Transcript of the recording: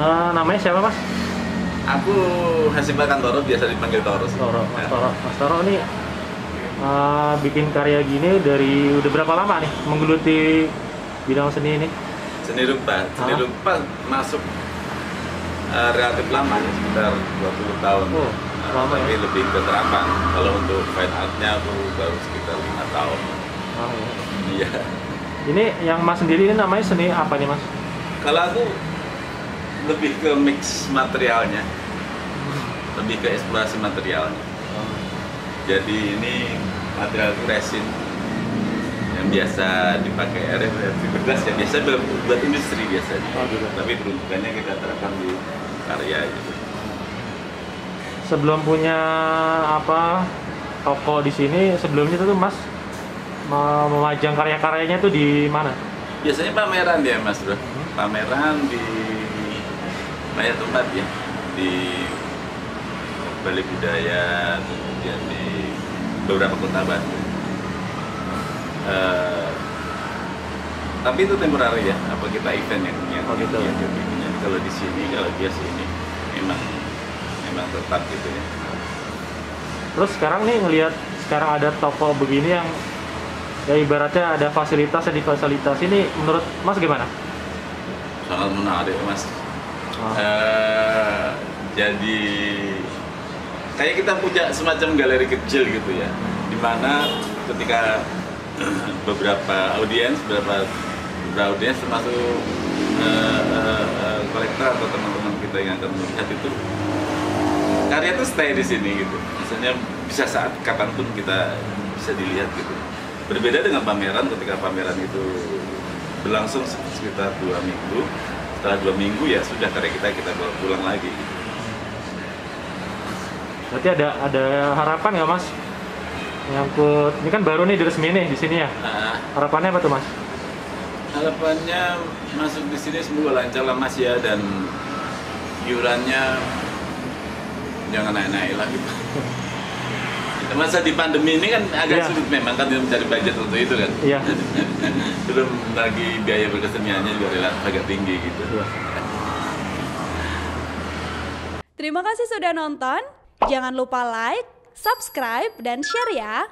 Eh, namanya siapa mas? Aku Hasiba Kantoro biasa dipanggil Toro. sih. Toro. Mas Ya. Toro. Mas Toro ini eh, bikin karya gini dari udah berapa lama nih menggeluti bidang seni ini? Seni rupa, seni Ah. rupa masuk eh, relatif lama ya, sekitar 20 tahun. Oh, lama tapi ya. lebih ke terapan. Kalau untuk fine artnya aku baru sekitar lima tahun. Ah, ya. Iya. Ini yang mas sendiri ini namanya seni apa nih mas? Kalau aku lebih ke mix materialnya, lebih ke eksplorasi materialnya. Jadi ini material itu resin yang biasa dipakai RF fiberglass ya biasa buat, industri biasanya. Oh, gitu. Tapi peruntukannya kita terapkan di karya gitu. Sebelum punya apa toko di sini, sebelumnya tuh mas me- memajang karya-karyanya tuh di mana? Biasanya pameran ya Mas Bro. Pameran di banyak tempat ya. Di Bali Budaya, kemudian di beberapa kota Bandung. Eh, tapi itu temporary ya, apa kita event yang yang Oh, gitu. yang jadinya. Kalau di sini, kalau dia sini, memang memang tetap gitu ya. Terus sekarang nih ngelihat sekarang ada toko begini yang ya ibaratnya ada fasilitas yang difasilitasi ini menurut Mas gimana? Sangat menarik Mas. Eh, jadi kayak kita punya semacam galeri kecil gitu ya. Di mana ketika beberapa audiens beberapa beberapa audiens termasuk eh, eh, eh, kolektor atau teman-teman kita yang akan melihat itu karya itu stay di sini gitu. Misalnya bisa saat kapan pun kita bisa dilihat gitu. Berbeda dengan pameran ketika pameran itu berlangsung sekitar dua minggu setelah dua minggu ya sudah karya kita kita bawa pulang lagi gitu. berarti ada ada harapan nggak Mas? Nyangkut ini kan baru nih diresmi nih di sini ya. Nah, Harapannya apa tuh Mas? harapannya masuk di sini semoga lancar lah mas ya dan iurannya jangan naik-naik lah gitu. Masa di pandemi ini kan agak Iya. sulit memang kan mencari budget untuk itu kan. Iya. Belum lagi biaya berkeseniannya juga relatif agak tinggi gitu. Iya. Terima kasih sudah nonton. Jangan lupa like, subscribe, dan share ya.